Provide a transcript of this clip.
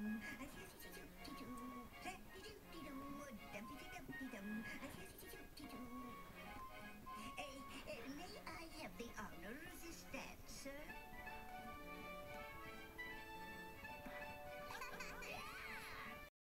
I